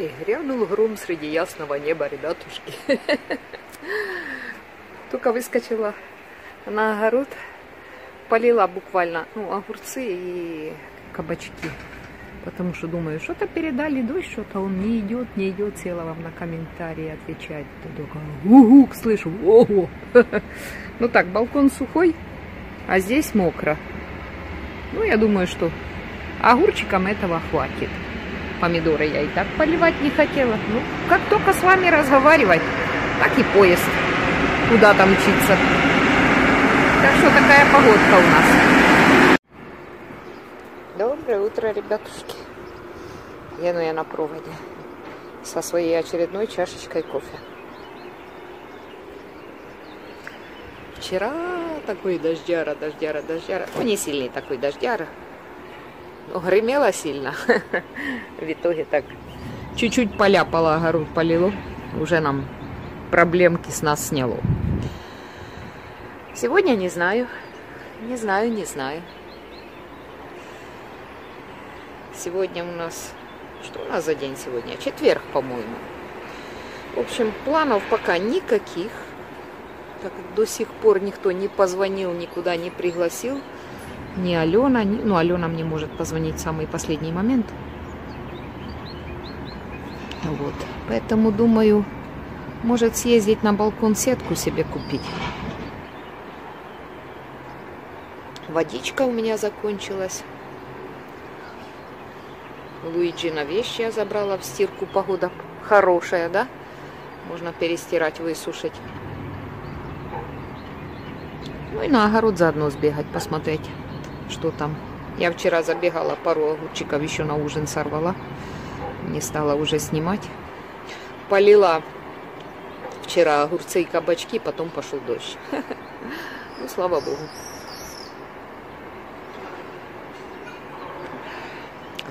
И грянул гром среди ясного неба, ребятушки. Только выскочила на огород, полила буквально ну, огурцы и кабачки. Потому что думаю, что-то передали дождь, что-то он не идет, не идет, села вам на комментарии отвечать. То только угук слышу, ого. Ну так, балкон сухой, а здесь мокро. Ну, я думаю, что огурчикам этого хватит. Помидоры я и так поливать не хотела. Ну, как только с вами разговаривать, так и поезд. Куда там мчится. Так что такая погодка у нас. Доброе утро, ребятушки. Еду я на проводе со своей очередной чашечкой кофе. Вчера такой дождяра, дождяра, дождяра. Ну, не сильный такой дождяра. Гремело сильно. В итоге так чуть-чуть поляпало, огород полило. Уже нам проблемки с нас сняло. Сегодня не знаю. Не знаю, не знаю. Сегодня у нас... Что у нас за день сегодня? Четверг, по-моему. В общем, планов пока никаких. Так как до сих пор никто не позвонил, никуда не пригласил. Ни Алена, ни... ну Алена мне может позвонить в самый последний момент. Вот. Поэтому думаю, может съездить на балкон сетку себе купить. Водичка у меня закончилась. Луиджи на вещи я забрала в стирку. Погода хорошая, да? Можно перестирать, высушить. Ну и на огород заодно сбегать, посмотреть, что там. Я вчера забегала, пару огурчиков еще на ужин сорвала. Не стала уже снимать. Полила вчера огурцы и кабачки, потом пошел дождь. Ну, слава богу.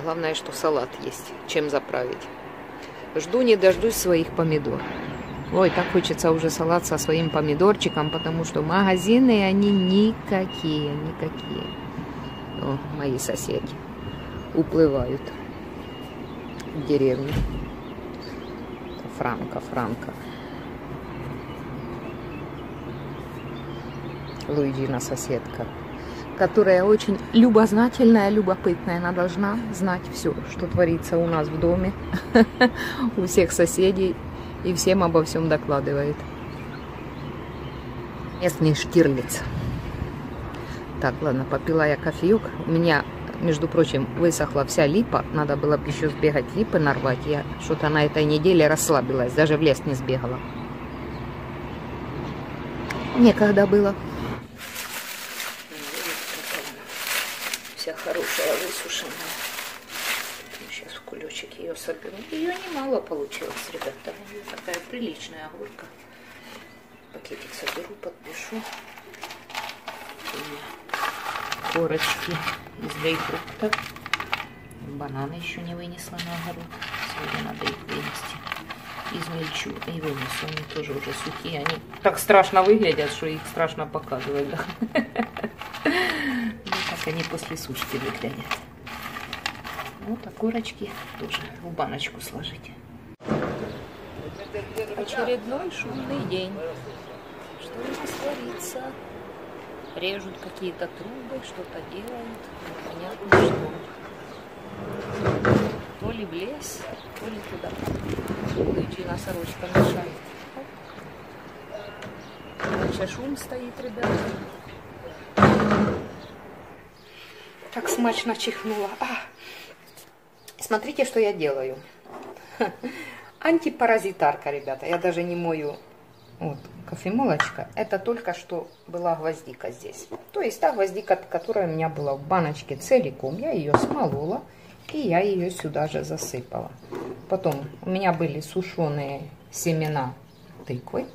Главное, что салат есть, чем заправить. Жду не дождусь своих помидор. Ой, так хочется уже салат со своим помидорчиком, потому что магазины, они никакие, никакие. Мои соседи уплывают в деревню. Франко, Франко. Луиджина соседка которая очень любознательная, любопытная. Она должна знать все, что творится у нас в доме, у всех соседей, и всем обо всем докладывает. Местный Штирлиц. Так, ладно, попила я кофеек. У меня, между прочим, высохла вся липа. Надо было бы еще сбегать липы нарвать. Я что-то на этой неделе расслабилась, даже в лес не сбегала. Некогда было. вся хорошая, высушенная. Сейчас в кулечек ее соберу. Ее немало получилось, ребята. Такая приличная огурка. Пакетик соберу, подпишу. Корочки из грейпфрута. Бананы еще не вынесла на огород. Сегодня надо их вынести. Измельчу и вынесу. Они тоже уже сухие. Они так страшно выглядят, что их страшно показывать. Как они после сушки выглядят. Вот окурочки тоже в баночку сложите. Очередной шумный день. Что у нас творится? Режут какие-то трубы, что-то делают. Непонятно что. То ли в лес, то ли туда. Лычина сорочка мешает. Дальше шум стоит, ребята. Так смачно чихнула. А. Смотрите, что я делаю. Антипаразитарка, ребята. Я даже не мою вот, кофемолочка. Это только что была гвоздика здесь. То есть та гвоздика, которая у меня была в баночке целиком. Я ее смолола. И я ее сюда же засыпала. Потом у меня были сушеные семена тыквы.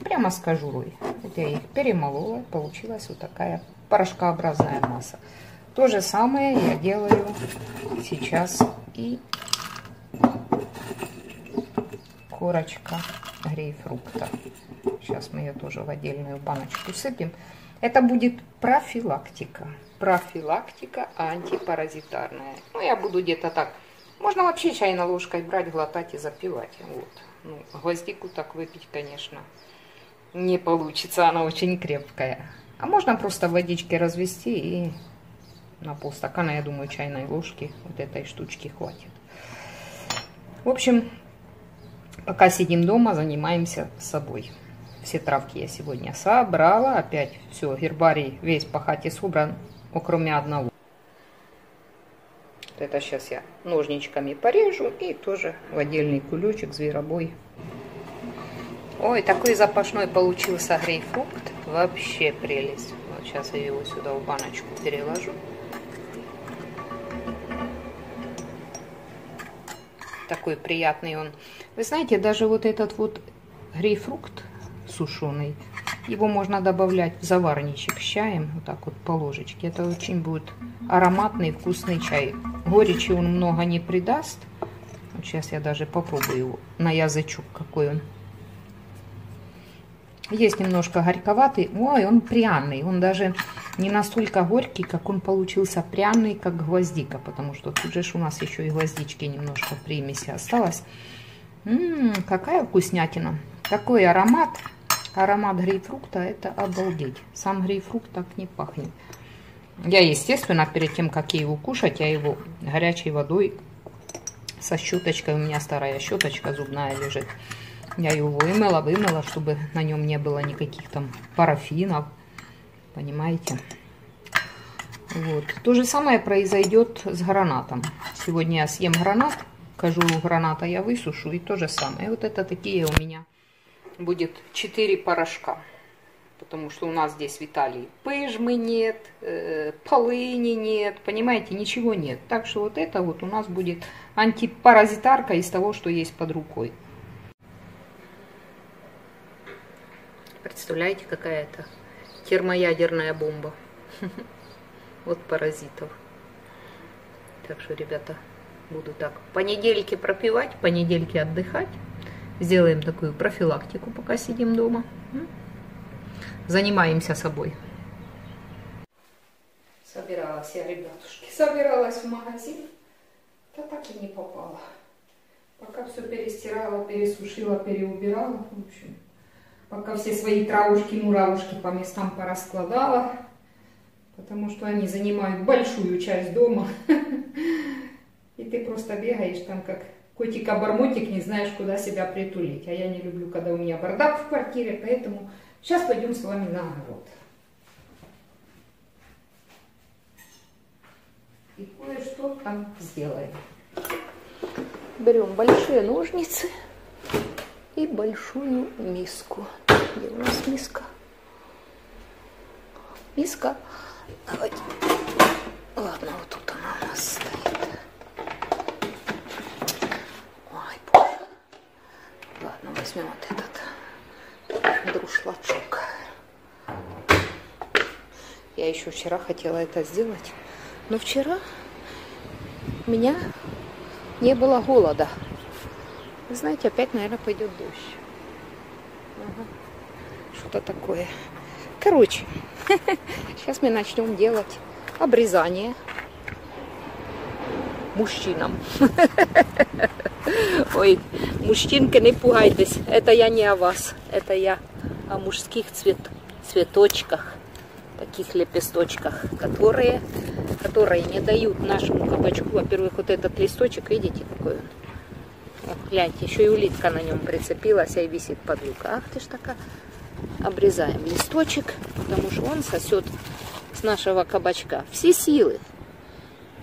Прямо с кожурой. Я их перемолола. Получилась вот такая порошкообразная масса. То же самое я делаю сейчас и корочка грейпфрукта. Сейчас мы ее тоже в отдельную баночку сыпем. Это будет профилактика. Профилактика антипаразитарная. Ну, я буду где-то так Можно вообще чайной ложкой брать, глотать и запивать. Вот. Ну, гвоздику так выпить, конечно, не получится, она очень крепкая. А можно просто в водичке развести и на полстакана, я думаю, чайной ложки вот этой штучки хватит. В общем, пока сидим дома, занимаемся собой. Все травки я сегодня собрала. Опять все, гербарий весь по хате собран, кроме одного. Это сейчас я ножничками порежу и тоже в отдельный кулечек зверобой. Ой, такой запашной получился грейпфрукт. Вообще прелесть. Вот сейчас я его сюда в баночку переложу. Такой приятный он. Вы знаете, даже вот этот вот грейпфрукт сушеный, его можно добавлять в заварничек с чаем, вот так вот по ложечке. Это очень будет ароматный вкусный чай. Горечи он много не придаст. Вот сейчас я даже попробую его на язычок, какой он. Есть немножко горьковатый. Ой, он пряный. Он даже не настолько горький, как он получился пряный, как гвоздика. Потому что тут же у нас еще и гвоздички немножко примеси осталось. Ммм, какая вкуснятина. Такой аромат. Аромат грейпфрукта, это обалдеть. Сам грейпфрукт так не пахнет. Я, естественно, перед тем, как я его кушать, я его горячей водой со щеточкой, у меня старая щеточка зубная лежит, я его вымыла, вымыла, чтобы на нем не было никаких там парафинов, понимаете? Вот. То же самое произойдет с гранатом. Сегодня я съем гранат, кожуру граната я высушу, и то же самое. Вот это такие у меня будет 4 порошка потому что у нас здесь в Италии пыжмы нет, э, полыни нет, понимаете, ничего нет. Так что вот это вот у нас будет антипаразитарка из того, что есть под рукой. Представляете, какая это термоядерная бомба. Вот паразитов. Так что, ребята, буду так понедельки пропивать, понедельки отдыхать. Сделаем такую профилактику, пока сидим дома занимаемся собой. Собиралась я, ребятушки, собиралась в магазин, да так и не попала. Пока все перестирала, пересушила, переубирала, в общем, пока все свои травушки, муравушки по местам пораскладала, потому что они занимают большую часть дома. И ты просто бегаешь там, как котик-обормотик, не знаешь, куда себя притулить. А я не люблю, когда у меня бардак в квартире, поэтому Сейчас пойдем с вами на огород. И кое-что там сделаем. Берем большие ножницы и большую миску. Где у нас миска? Миска. Давайте. Ладно, вот тут она у нас стоит. Ой, боже. Ладно, возьмем вот этот друшлачок. Я еще вчера хотела это сделать. Но вчера у меня не было голода. Знаете, опять, наверное, пойдет дождь. Ага. Что-то такое. Короче, сейчас мы начнем делать обрезание мужчинам. Ой, мужчинка, не пугайтесь, это я не о вас, это я о мужских цвет, цветочках, таких лепесточках, которые, которые не дают нашему кабачку, во-первых, вот этот листочек, видите, какой он? Гляньте, еще и улитка на нем прицепилась, и висит подлюка. Ах ты ж такая. Обрезаем листочек, потому что он сосет с нашего кабачка все силы,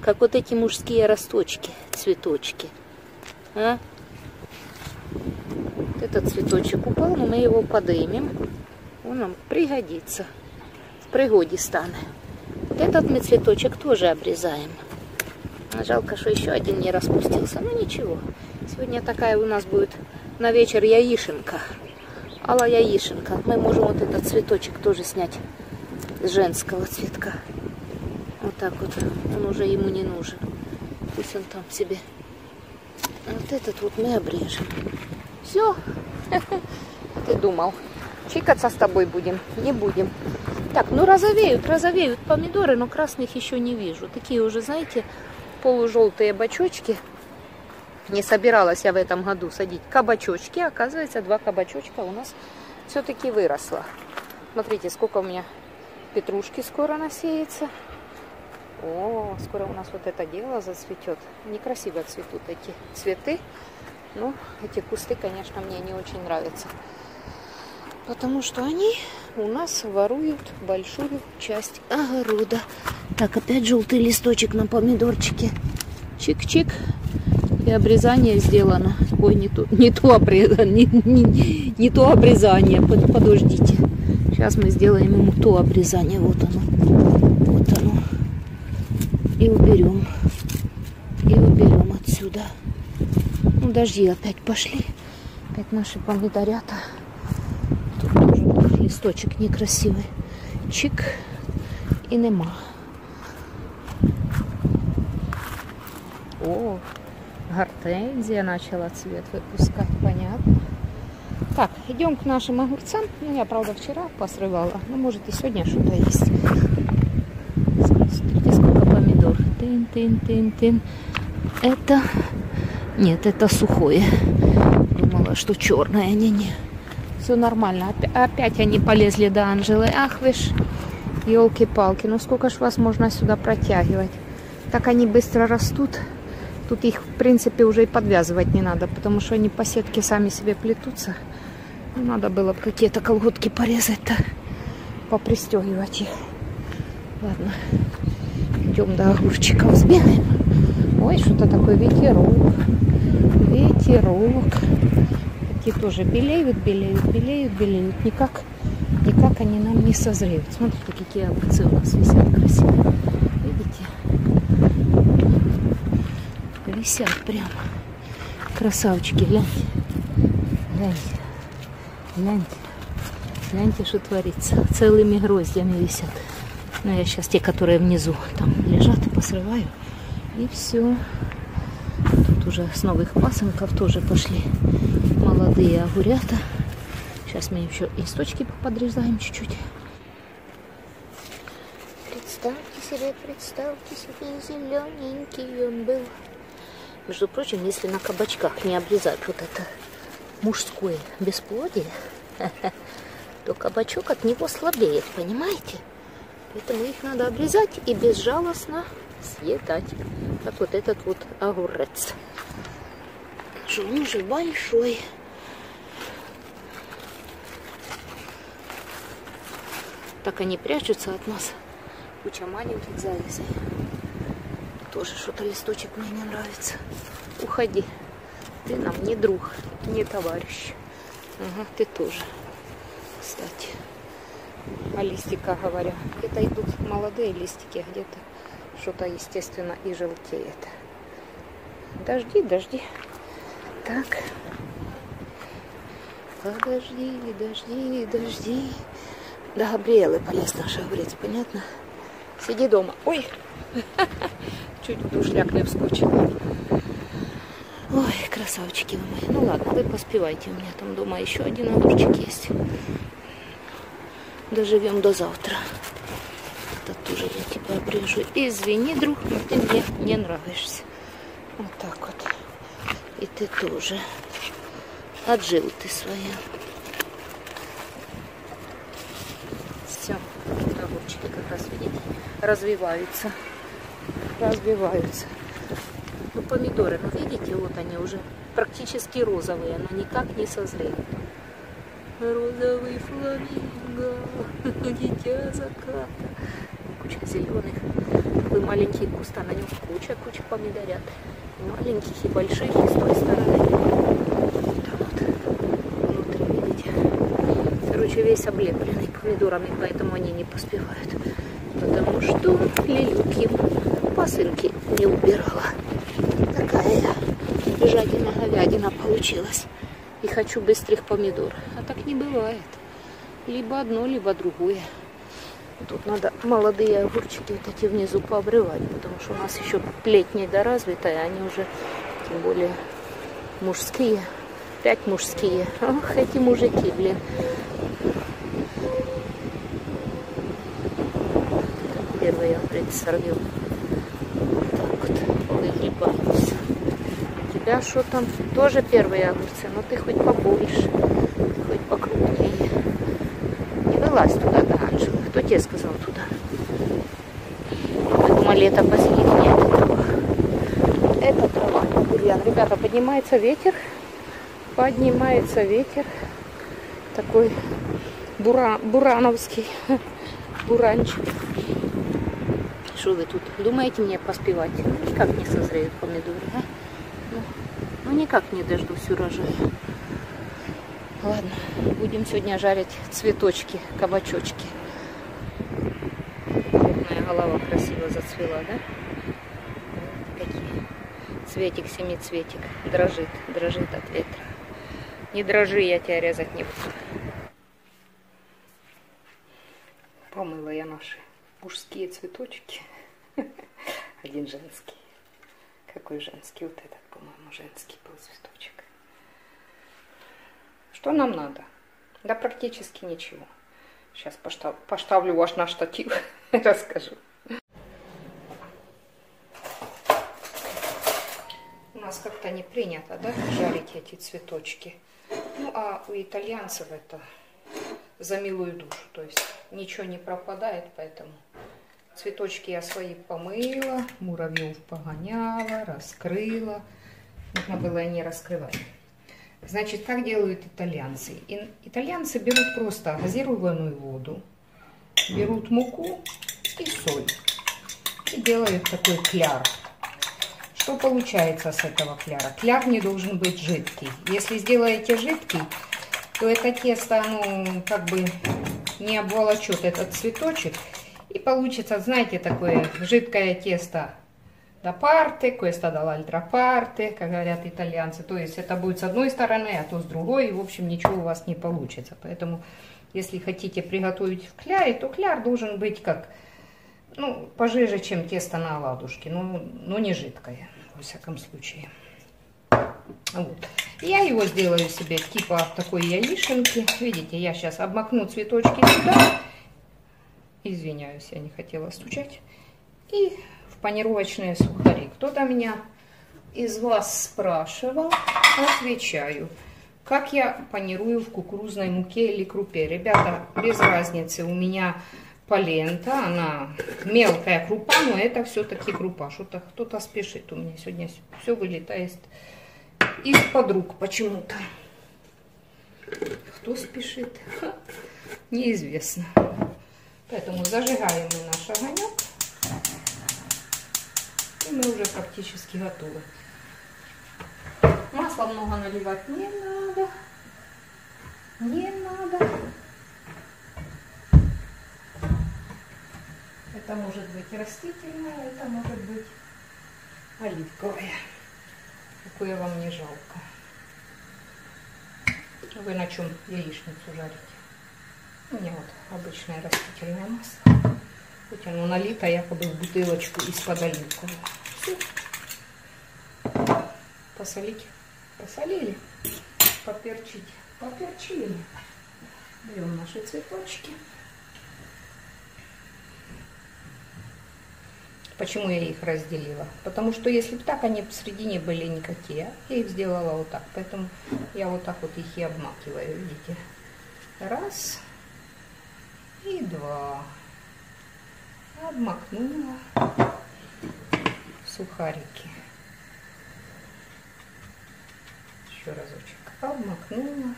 как вот эти мужские росточки, цветочки. А? Этот цветочек упал, но мы его подымем. Он нам пригодится. В пригоде станет. Вот этот мы цветочек тоже обрезаем. А жалко, что еще один не распустился. Но ничего. Сегодня такая у нас будет на вечер яишенка. Алла яишенка. Мы можем вот этот цветочек тоже снять с женского цветка. Вот так вот. Он уже ему не нужен. Пусть он там себе. Вот этот вот мы обрежем. Все. Ты думал. Чикаться с тобой будем? Не будем. Так, ну розовеют, розовеют помидоры, но красных еще не вижу. Такие уже, знаете, полужелтые бачочки. Не собиралась я в этом году садить кабачочки. Оказывается, два кабачочка у нас все-таки выросло. Смотрите, сколько у меня петрушки скоро насеется. О, скоро у нас вот это дело зацветет. Некрасиво цветут эти цветы. Ну, эти кусты, конечно, мне не очень нравятся. Потому что они у нас воруют большую часть огорода. Так, опять желтый листочек на помидорчике. Чик-чик. И обрезание сделано. Ой, не то, не то обрезание. Не, не, не то обрезание. Подождите. Сейчас мы сделаем ему то обрезание. Вот оно. Вот оно. И уберем. И уберем отсюда. Ну, дожди опять пошли. Опять наши помидорята. Тут тоже листочек некрасивый. Чик. И нема. О, гортензия начала цвет выпускать, понятно. Так, идем к нашим огурцам. Ну, я, правда, вчера посрывала, но может и сегодня что-то есть. Смотрите, сколько помидор. Тын-тын-тын-тын. Это... Нет, это сухое. Думала, что черное. Не-не. Все нормально. Опять они полезли до Анжелы. Ах, вы ж, елки-палки. Ну сколько ж вас можно сюда протягивать? Так они быстро растут. Тут их, в принципе, уже и подвязывать не надо, потому что они по сетке сами себе плетутся. Надо было бы какие-то колготки порезать-то, попристегивать их. Ладно, идем до огурчиков сбегаем. Ой, что-то такое ветерок. Ветерок. Такие тоже белеют, белеют, белеют, белеют. Никак, никак они нам не созреют. Смотрите, какие огурцы у нас висят красивые. Висят прямо. Красавчики, гляньте. Гляньте. Гляньте. Гляньте, что творится. Целыми гроздями висят. Но я сейчас те, которые внизу там лежат, посрываю. И все. Тут уже с новых пасынков тоже пошли молодые огурята. Сейчас мы еще листочки подрезаем чуть-чуть. Представьте себе, представьте себе, зелененький он был. Между прочим, если на кабачках не обрезать вот это мужское бесплодие, то кабачок от него слабеет, понимаете? Поэтому их надо обрезать и безжалостно съедать. Как вот этот вот огурец. Что он уже большой. Так они прячутся от нас. Куча маленьких завязей. Тоже что-то листочек мне не нравится. Уходи. Ты нам не друг, не товарищ. Ага, ты тоже. Кстати. А листика говоря. Это идут молодые листики, где-то что-то, естественно, и желтеет. Дожди, дожди. Так. Подожди, дожди, дожди. Да, Габриэлы полез наш огурец, понятно? Сиди дома. Ой! Чуть в душляк не вскочила. Ой, красавчики вы мои. Ну ладно, вы поспевайте. У меня там дома еще один огурчик есть. Доживем до завтра. Это тоже я тебя обрежу. Извини, друг, но ты мне не нравишься. Вот так вот. И ты тоже. Отжил ты своя. Все. Огурчики как раз, видите, развиваются развиваются. Ну, помидоры, ну, видите, вот они уже практически розовые, но никак не созрели. Розовый фламинго, дитя заката. Куча зеленых. Такой маленький куст, а на нем куча-куча помидорят. Маленьких и больших, и с той стороны. Там вот внутри, видите. Короче, весь облепленный помидорами, поэтому они не поспевают. Потому что лилюк ему посылки не убирала. Такая жадина-говядина получилась. И хочу быстрых помидор. А так не бывает. Либо одно, либо другое. Тут надо молодые огурчики вот эти внизу пообрывать, потому что у нас еще плеть недоразвитая, они уже, тем более, мужские. Пять мужские. Ох, эти мужики, блин. Первый апрель сорвем. Тебя что там? Тоже первые огурцы, но ты хоть побольше, хоть покрупнее. Не вылазь туда, да, Анжела. Кто тебе сказал туда? Вы думали, это трава. Это трава, бурьян. Ребята, поднимается ветер. Поднимается ветер. Такой бура, бурановский буранчик. Что вы тут думаете мне поспевать? Никак не созреют помидоры, а? Никак не дождусь урожая. Ладно, будем сегодня жарить цветочки, кабачочки. Моя голова красиво зацвела, да? Цветик, семицветик. Дрожит, дрожит от ветра. Не дрожи, я тебя резать не буду. Помыла я наши мужские цветочки. Один женский. Какой женский? Вот этот, по-моему, женский был цветочек. Что нам надо? Да практически ничего. Сейчас поставлю ваш на штатив и расскажу. У нас как-то не принято, да, жарить эти цветочки. Ну, а у итальянцев это за милую душу. То есть ничего не пропадает, поэтому цветочки я свои помыла, муравьев погоняла, раскрыла. Нужно было не раскрывать. Значит, как делают итальянцы? Итальянцы берут просто газированную воду, берут муку и соль и делают такой кляр. Что получается с этого кляра? Кляр не должен быть жидкий. Если сделаете жидкий, то это тесто, ну, как бы не обволочет этот цветочек. И получится, знаете, такое жидкое тесто до парты, questo dall'altra как говорят итальянцы. То есть это будет с одной стороны, а то с другой. И, в общем, ничего у вас не получится. Поэтому, если хотите приготовить в кляре, то кляр должен быть как, ну, пожиже, чем тесто на оладушке. Но, но не жидкое, во всяком случае. Вот. Я его сделаю себе типа такой яишенки. Видите, я сейчас обмакну цветочки сюда. Извиняюсь, я не хотела стучать. И в панировочные сухари. Кто-то меня из вас спрашивал, отвечаю. Как я панирую в кукурузной муке или крупе? Ребята, без разницы, у меня полента, она мелкая крупа, но это все-таки крупа. Что-то кто-то спешит. У меня сегодня все вылетает из-под рук почему-то. Кто спешит? Неизвестно. Поэтому зажигаем наш огонек. И мы уже практически готовы. Масла много наливать не надо. Не надо. Это может быть растительное, это может быть оливковое. Какое вам не жалко. Вы на чем яичницу жарите? У меня вот обычное растительное масло. Хоть оно налито якобы в бутылочку из-под оливкового. Посолить. Посолили. Поперчить. Поперчили. Берем наши цветочки. Почему я их разделила? Потому что если бы так, они посередине были никакие. Я их сделала вот так. Поэтому я вот так вот их и обмакиваю, видите. Раз и два. Обмакнула сухарики. Еще разочек. Обмакнула.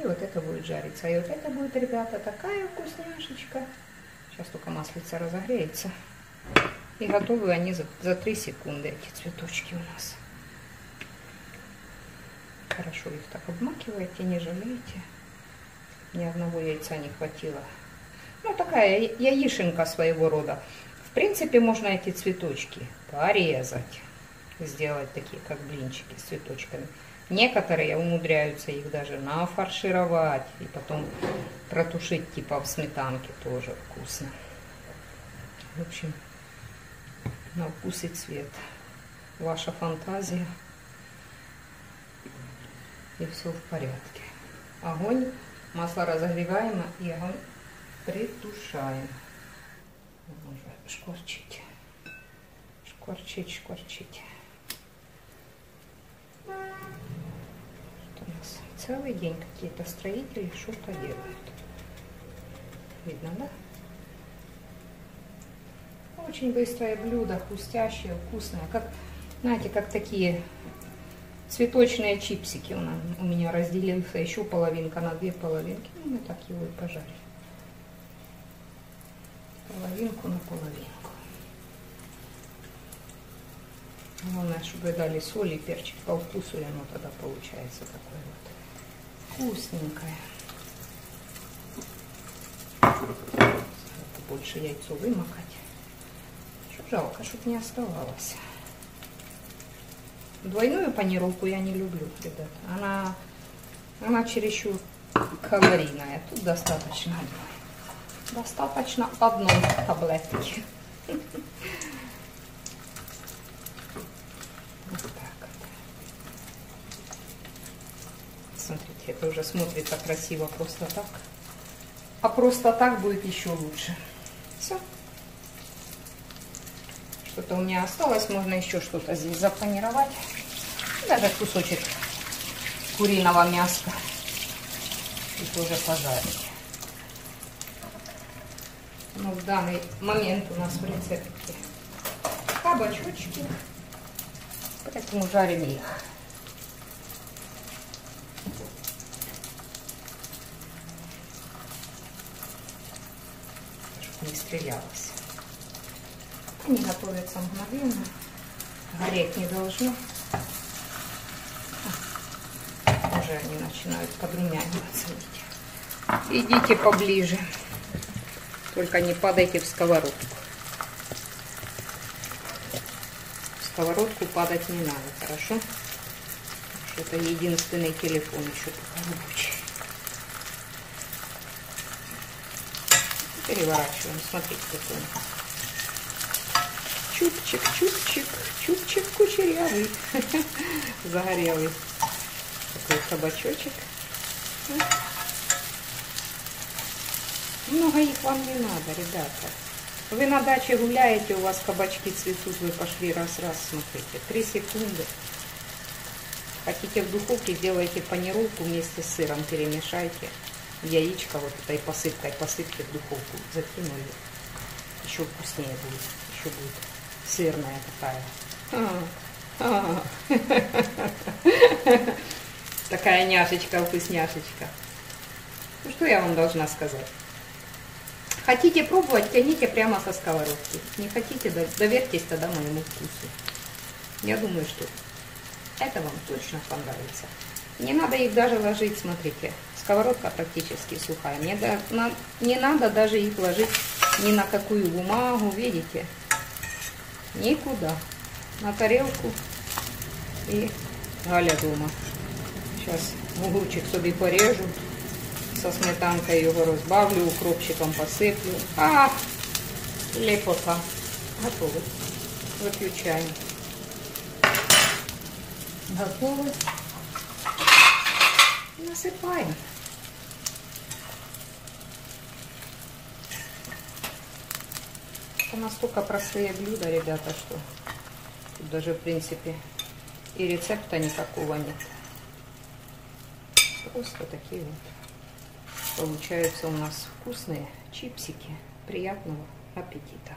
И вот это будет жариться. И вот это будет, ребята, такая вкусняшечка. Сейчас только маслица разогреется. И готовы они за, за 3 секунды, эти цветочки у нас. Хорошо их так обмакиваете, не жалеете. Ни одного яйца не хватило. Ну, такая яишенка своего рода. В принципе, можно эти цветочки порезать. Сделать такие, как блинчики с цветочками. Некоторые умудряются их даже нафаршировать и потом протушить типа в сметанке тоже вкусно. В общем, на вкус и цвет. Ваша фантазия. И все в порядке. Огонь, Масло разогреваем и огонь притушаем. Можно шкварчить. Шкварчить, шкварчить. Что у нас целый день какие-то строители что-то делают. Видно, да? Очень быстрое блюдо, хрустящее, вкусное. Как, знаете, как такие цветочные чипсики у, нас, у меня разделился еще половинка на две половинки. Ну, мы так его и пожарили. Половинку на половинку. Главное, чтобы дали соль и перчик по вкусу, и оно тогда получается такое вот вкусненькое. Больше яйцо вымокать. Жалко, чтобы не оставалось. Двойную панировку я не люблю, ребята. Она, она чересчур калорийная. Тут достаточно. Достаточно одной таблетки. Смотрите, это уже смотрится красиво просто так. А просто так будет еще лучше. Все. Что-то у меня осталось, можно еще что-то здесь запанировать. Даже кусочек куриного мяска. И тоже пожарить. Но в данный момент у нас в рецепте кабачочки. Поэтому жарим их. Чтобы не стрелялось. Они готовятся мгновенно. Гореть не должно. Уже они начинают подрумяниваться. Идите поближе. Только не падайте в сковородку. В сковородку падать не надо, хорошо? Это единственный телефон еще пока рабочий. Переворачиваем. Смотрите, какой он. Чупчик, чупчик, чупчик кучерявый. Загорелый. Такой кабачочек. Много их вам не надо, ребята. Вы на даче гуляете, у вас кабачки цветут, вы пошли раз-раз, смотрите. Три секунды. Хотите в духовке, сделайте панировку вместе с сыром, перемешайте. Яичко вот этой посыпкой, посыпьте в духовку, закинули. Еще вкуснее будет, еще будет сырная такая. Такая няшечка, вкусняшечка. Ну что я вам должна сказать? Хотите пробовать, тяните прямо со сковородки. Не хотите, доверьтесь тогда моему вкусу. Я думаю, что это вам точно понравится. Не надо их даже ложить, смотрите. Сковородка практически сухая. Мне да, на, не надо даже их ложить ни на какую бумагу, видите? Никуда. На тарелку и Галя дома. Сейчас огурчик собі порежу. Со сметанкой его разбавлю, укропчиком посыплю. А, лепота. Готово. Выключаем. Готово. Насыпаем. Настолько простые блюда, ребята, что тут даже, в принципе, и рецепта никакого нет. Просто такие вот получаются у нас вкусные чипсики. Приятного аппетита!